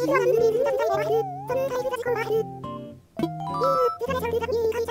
이러한 일이 인간사에 와는 선사의 그가 성과하는 이유, 그가 절대적 이익한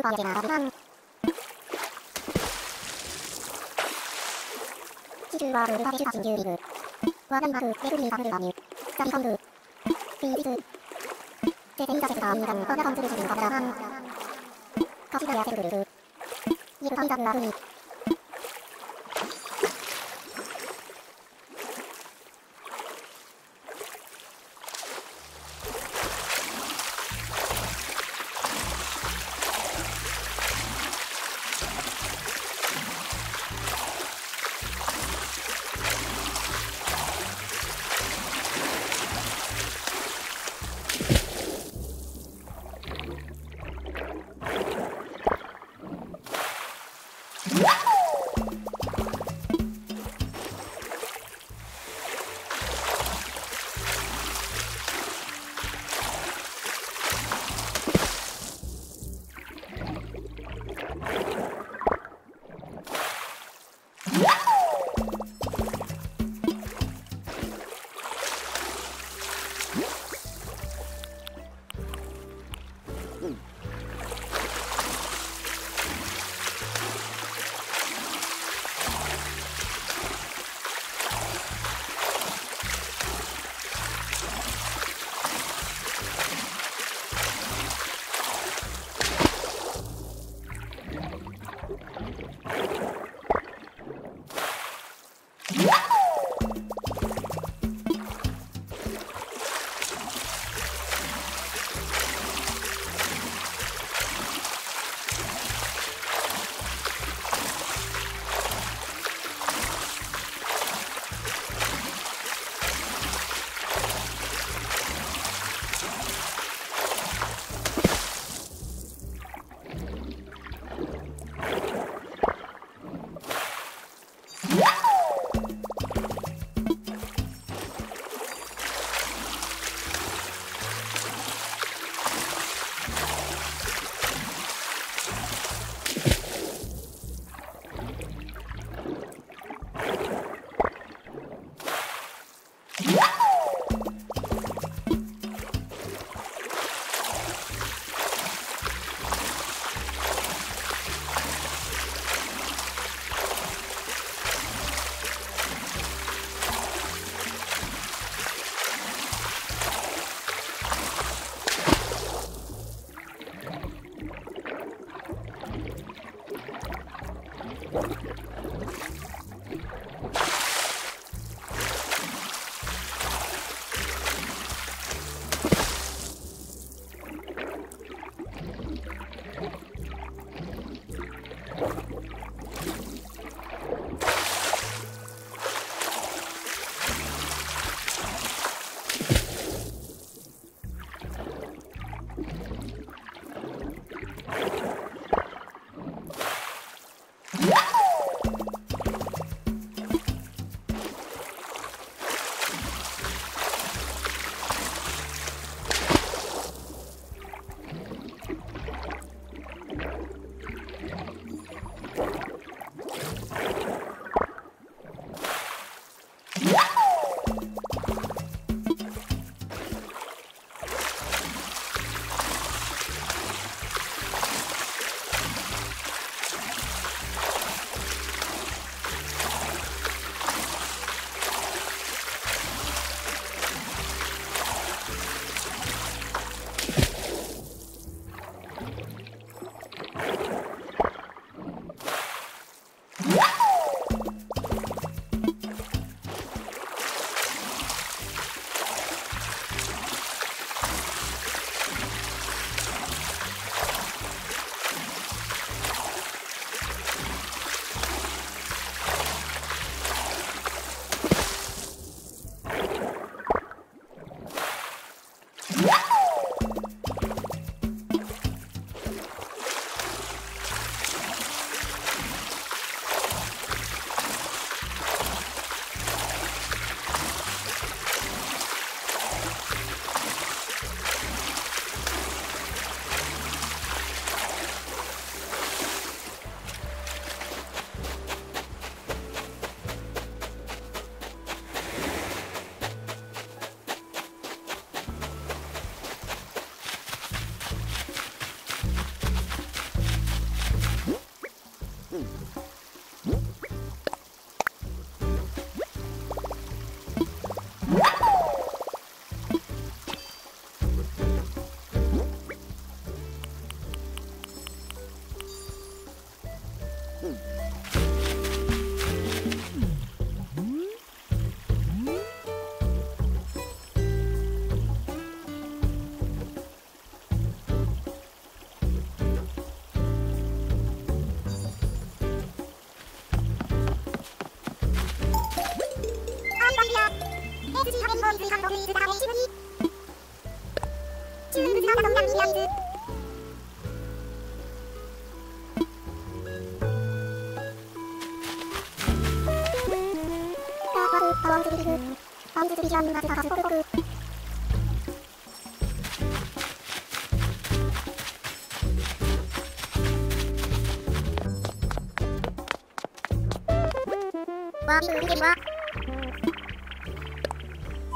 몸 짱그 바게나 라비랑. 치즈와 르르 바게슈 가진 규리그. 와간 바그 레그리 바그 바뮤. 짜리 선그. 비비즈. 제제이자제가 인간 어가 건드를 주는 거라 함. 거시다야 세그르르. 이르 선작 나흐니. Yeah.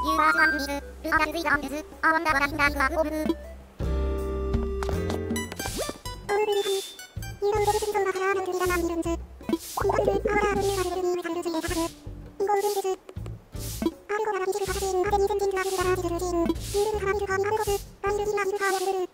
Users and Mizu, Luana Zui and Mizu, I wonder what I'm dying of Obu. アルゴがミルカテンアテニズンジングアルガラージルジンミルカミルカミルコスアミルジンアミルカーヤルル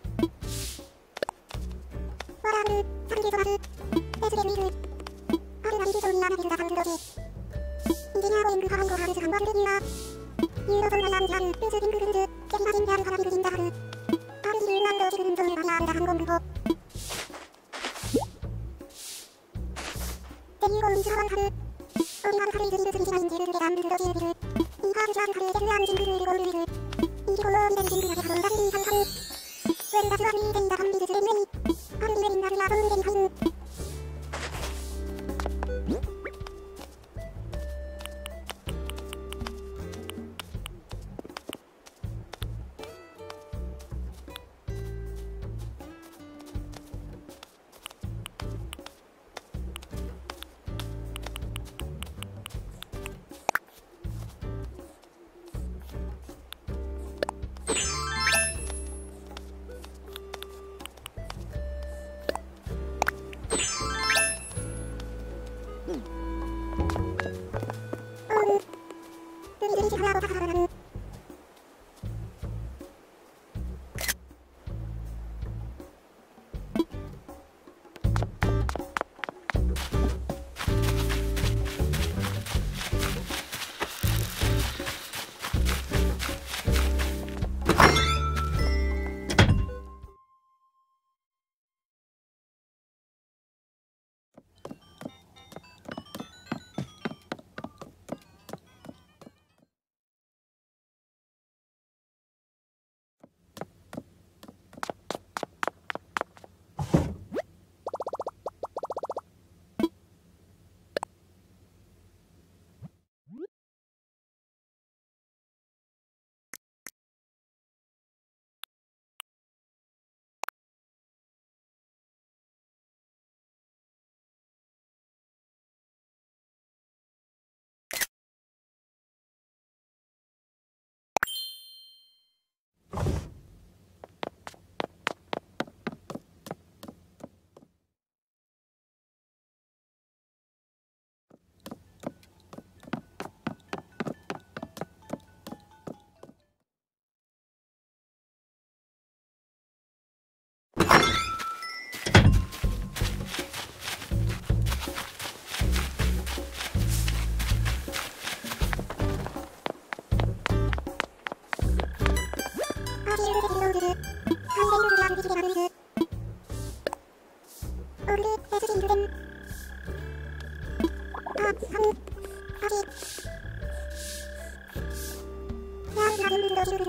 안돼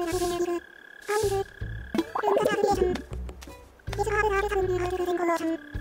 이제 하루하루 사는 게 하루가 된 거죠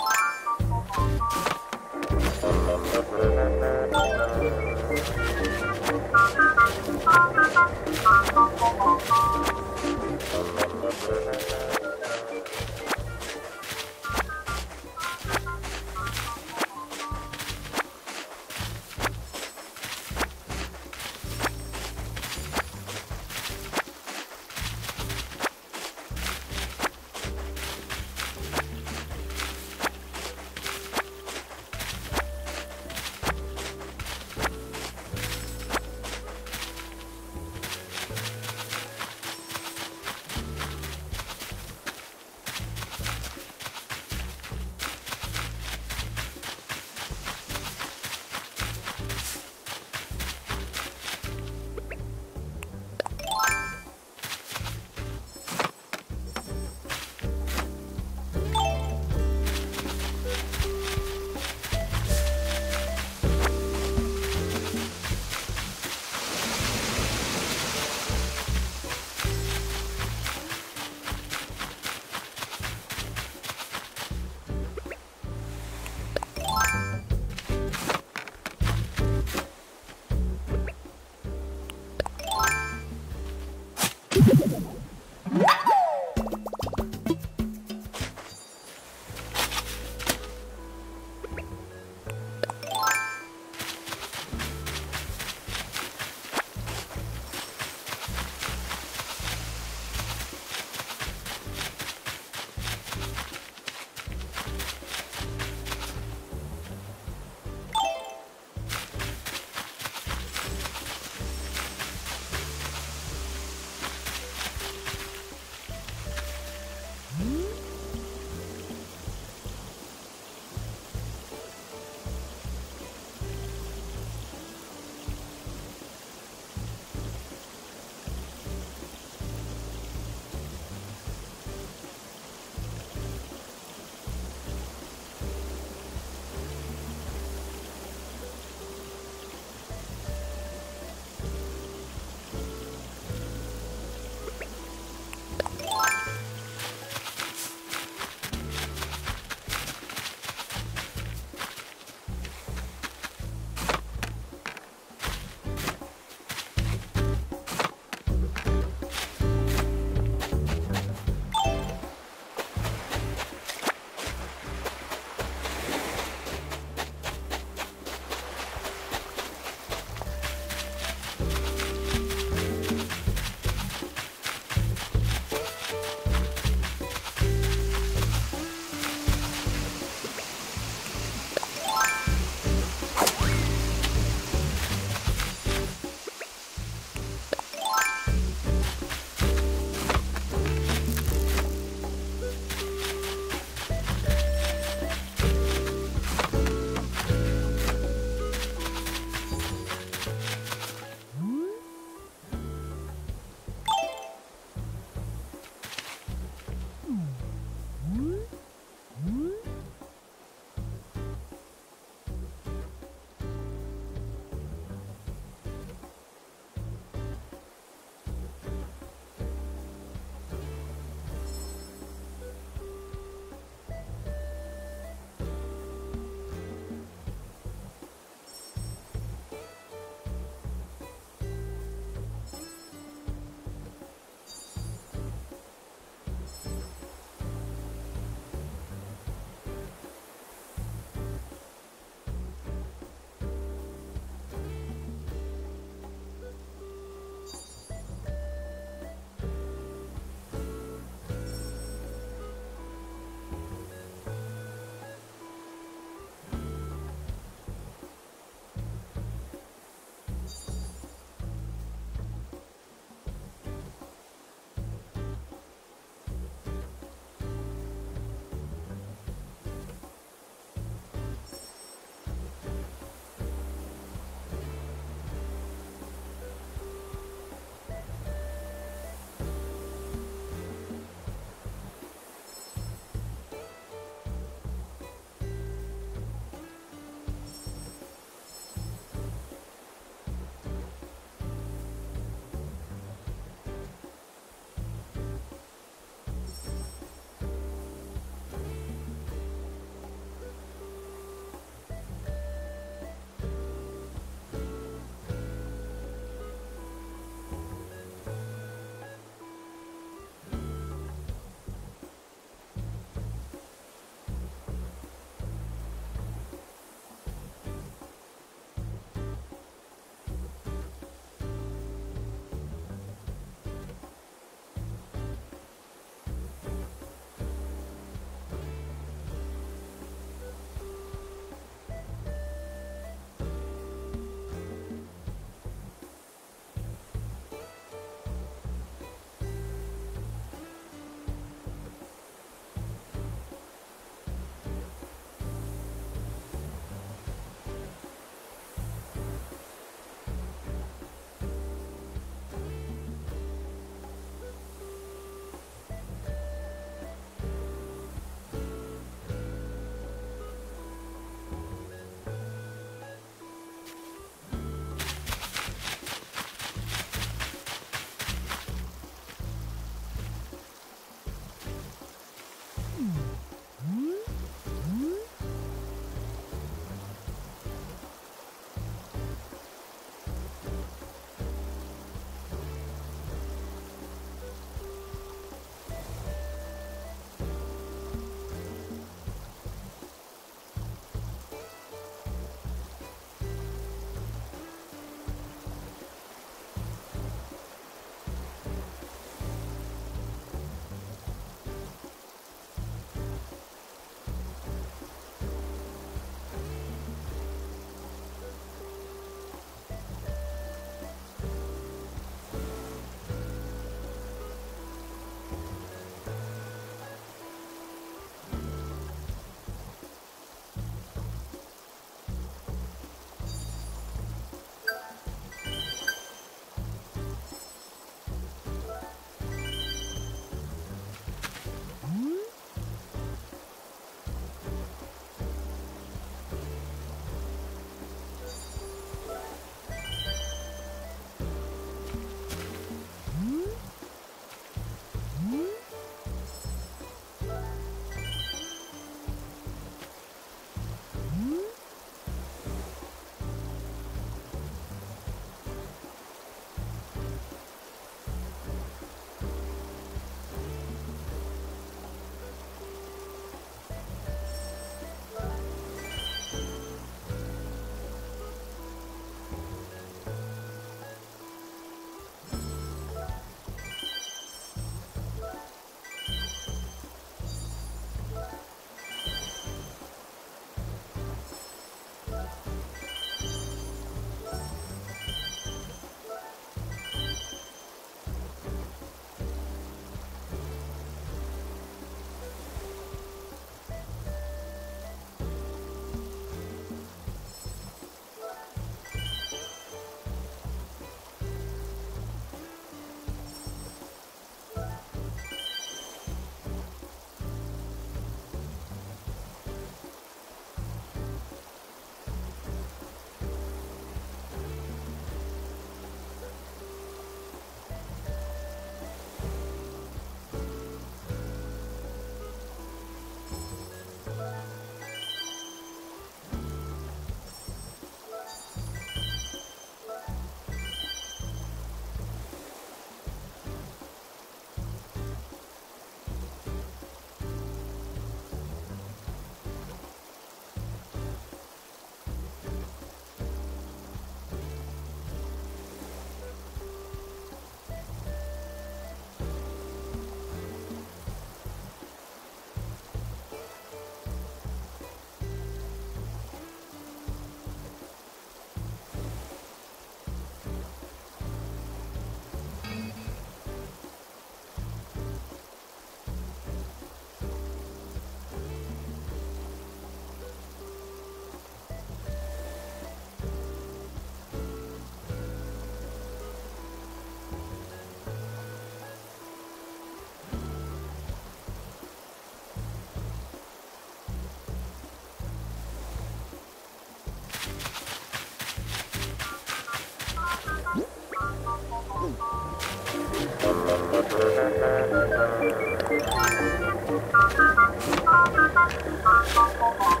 ブンブンブル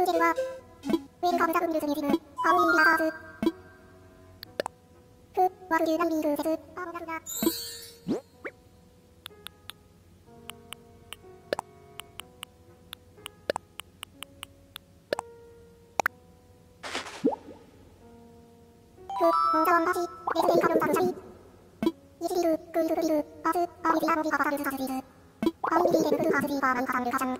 トゥジェルはウェルカムザウンルズミュージムハウインラザーズフワルギューナンビールセズアモナルナフンザワンバシレズデイカルンタルシャリイジリルクイルクリルアズアミリアノビカパタルズカズリズアミリリレムルカズリーバーマンカタンルカチャン